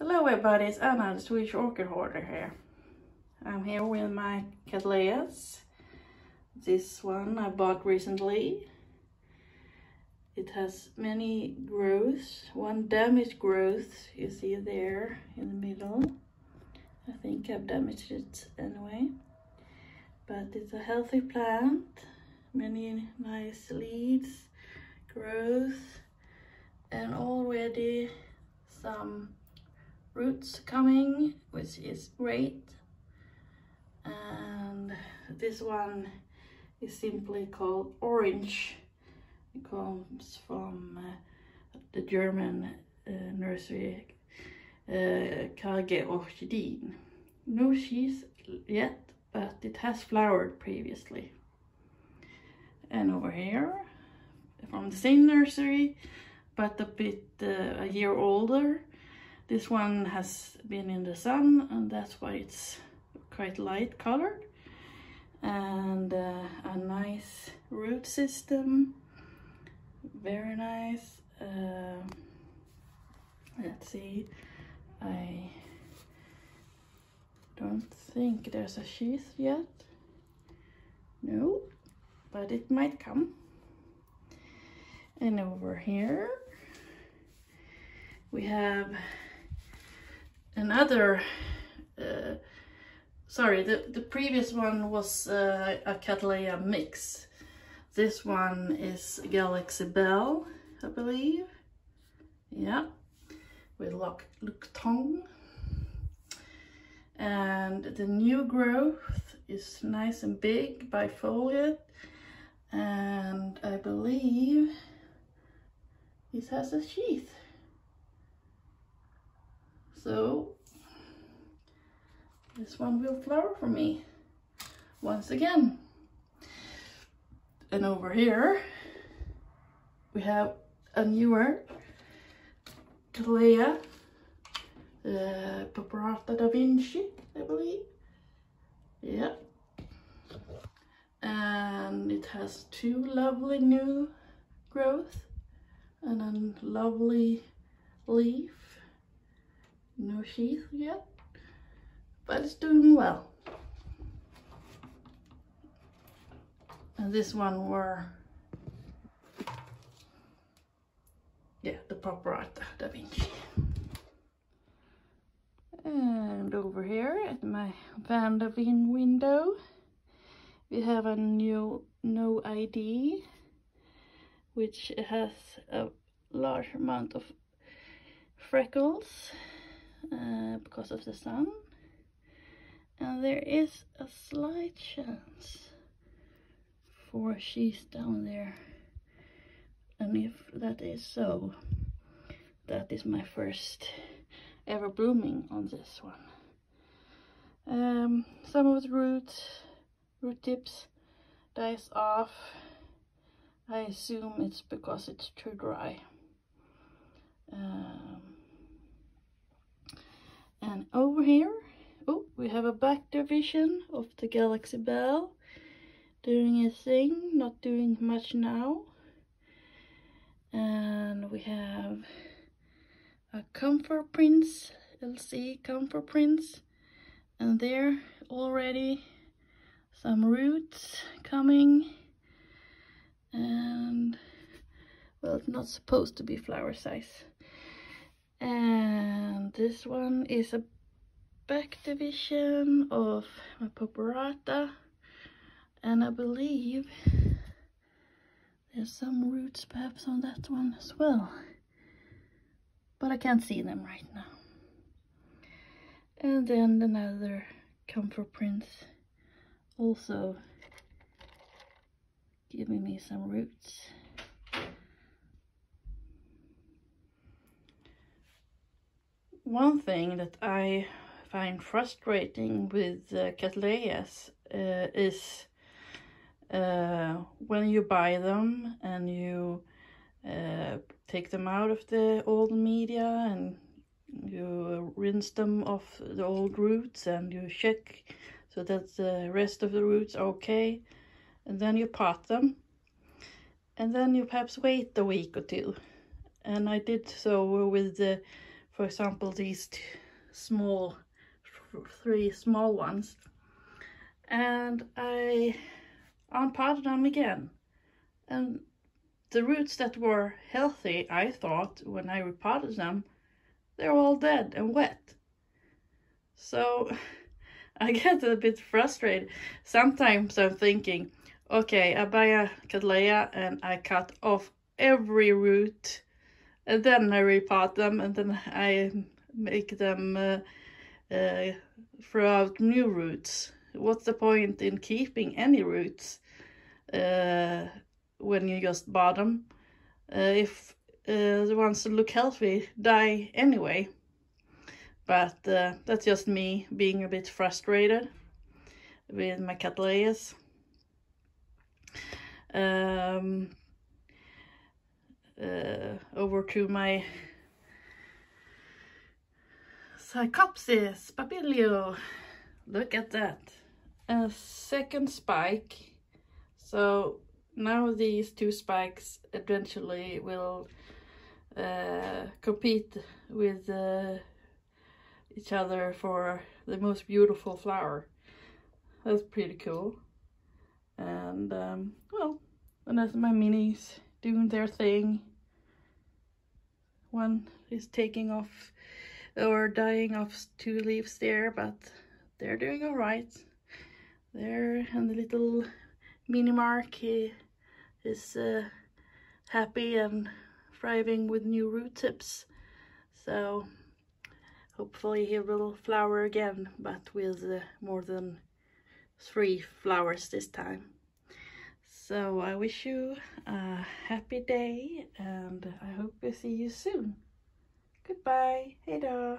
Hello everybody, it's Anna, the Swedish Orchid Hoarder here. I'm here with my Cattleyas. This one I bought recently. It has many growths, one damaged growth you see there in the middle. I think I've damaged it anyway. But it's a healthy plant, many nice leaves, growth, and already some roots coming, which is great. And this one is simply called Orange. It comes from uh, the German uh, nursery uh, Kage Orchideen. No sheath yet, but it has flowered previously. And over here, from the same nursery, but a bit uh, a year older, this one has been in the sun and that's why it's quite light colored. And uh, a nice root system, very nice. Uh, let's see, I don't think there's a sheath yet. No, but it might come. And over here we have another uh, sorry the the previous one was uh, a Cattleya mix. This one is Galaxy Bell I believe. Yeah with Lock Tong. And the new growth is nice and big bifoliate and I believe it has a sheath so this one will flower for me once again. And over here we have a newer Cattleya, uh, Paparata da Vinci, I believe. Yeah. And it has two lovely new growth and a lovely leaf no sheath yet, but it's doing well. And this one were, yeah, the Paparata Da Vinci. And over here at my Van der Veen window, we have a new no ID, which has a large amount of freckles uh, because of the sun. And there is a slight chance for she's down there. And if that is so, that is my first ever blooming on this one. Um, some of the roots, root tips dies off. I assume it's because it's too dry. Um, over here, oh, we have a back division of the Galaxy Bell doing a thing, not doing much now. And we have a Comfort Prince, LC Comfort Prince. And there already some roots coming. And, well, it's not supposed to be flower size and this one is a back division of my Paparata and I believe there's some roots perhaps on that one as well. But I can't see them right now. And then another comfort prince also giving me some roots. One thing that I find frustrating with uh, Cattleyas uh, is uh, when you buy them and you uh, take them out of the old media and you rinse them off the old roots and you check so that the rest of the roots are okay and then you pot them. And then you perhaps wait a week or two. And I did so with the for example, these small, three small ones. And I unpotted them again. And the roots that were healthy, I thought, when I repotted them, they're all dead and wet. So I get a bit frustrated. Sometimes I'm thinking, okay, I buy a cattleya and I cut off every root and then I repot them and then I make them uh, uh, throw out new roots. What's the point in keeping any roots uh, when you just bought them? Uh, if uh, the ones that look healthy die anyway. But uh, that's just me being a bit frustrated with my cattleyas. Um, uh, over to my Psychopsis papilio. Look at that. A second spike. So now these two spikes eventually will uh, compete with uh, each other for the most beautiful flower. That's pretty cool. And um, well, and that's my minis doing their thing. One is taking off or dying off two leaves there, but they're doing all right. There, and the little mini mark he is uh, happy and thriving with new root tips. So hopefully he will flower again, but with uh, more than three flowers this time. So I wish you a happy day and I hope to see you soon. Goodbye. Hej då.